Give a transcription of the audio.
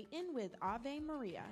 Clayton with Ave Maria.